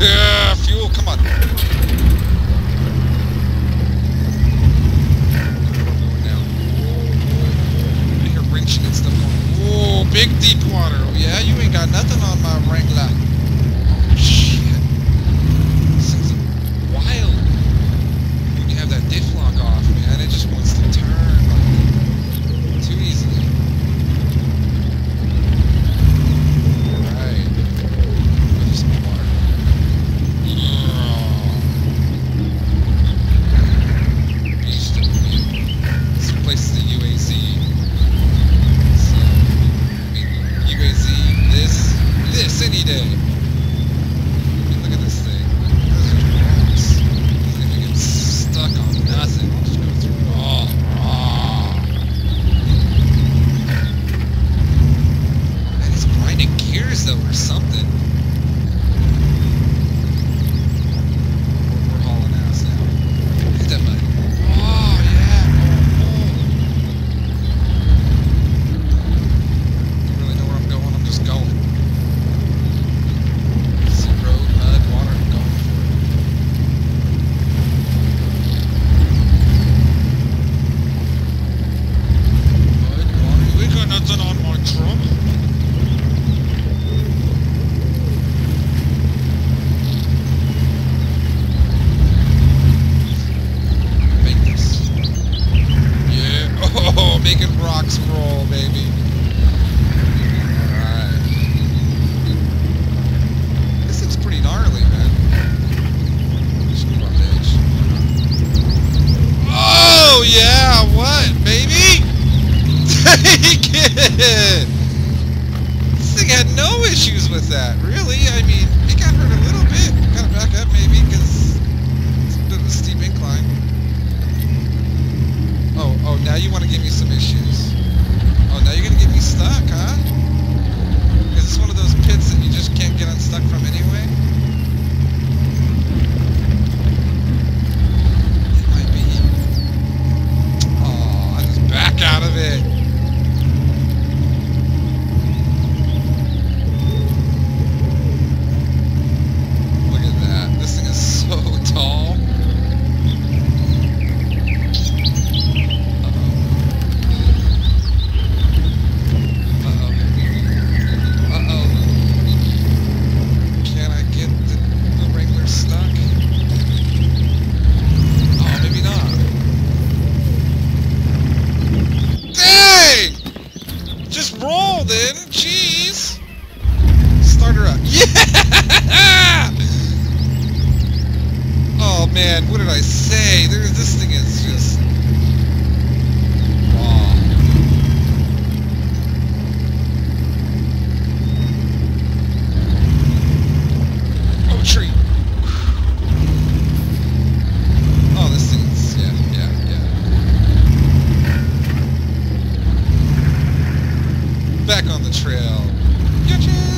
Yeah. say, there's this thing is just wow. Oh tree. Oh this yeah, yeah, yeah. Back on the trail. Gotcha!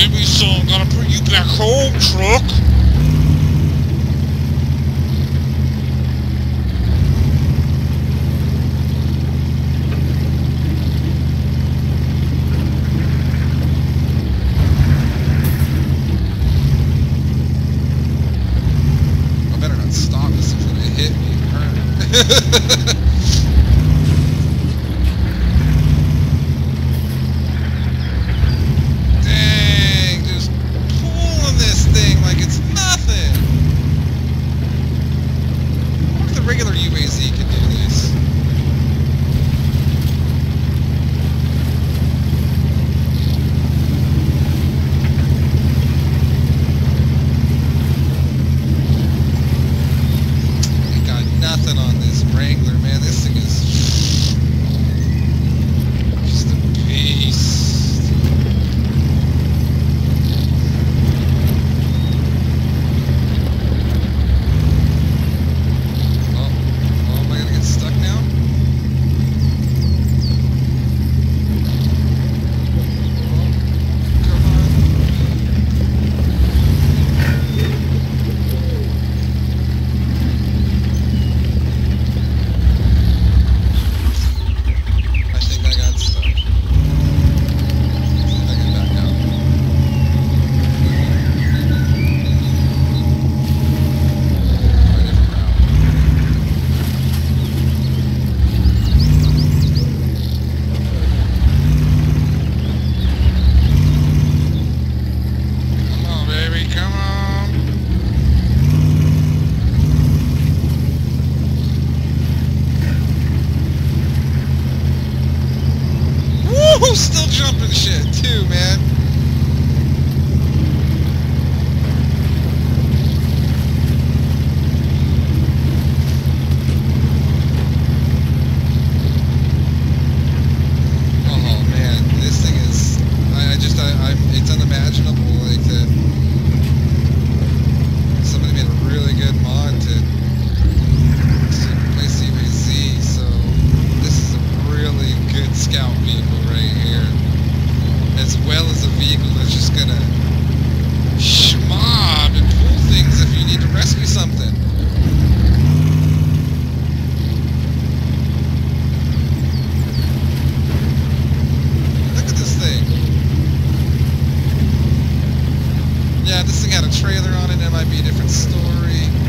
every song gotta bring you back home, truck. I better not stop. This is gonna hit me. trailer on it, it might be a different story.